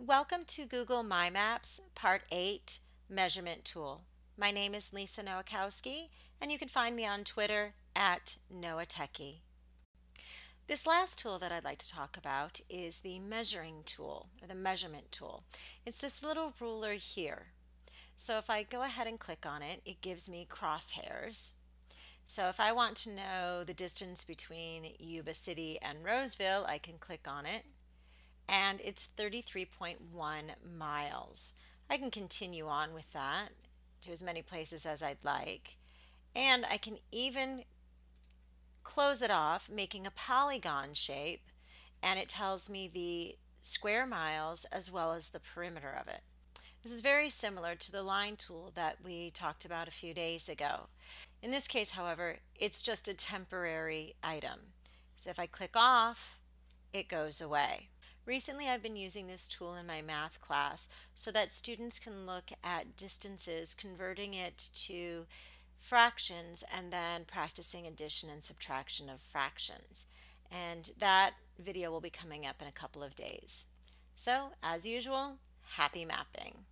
Welcome to Google My Maps Part 8 Measurement Tool. My name is Lisa Nowakowski and you can find me on Twitter at NowaTechie. This last tool that I'd like to talk about is the measuring tool or the measurement tool. It's this little ruler here. So if I go ahead and click on it, it gives me crosshairs. So if I want to know the distance between Yuba City and Roseville, I can click on it and it's 33.1 miles. I can continue on with that to as many places as I'd like. And I can even close it off, making a polygon shape, and it tells me the square miles as well as the perimeter of it. This is very similar to the line tool that we talked about a few days ago. In this case, however, it's just a temporary item. So if I click off, it goes away. Recently, I've been using this tool in my math class so that students can look at distances, converting it to fractions, and then practicing addition and subtraction of fractions. And that video will be coming up in a couple of days. So, as usual, happy mapping.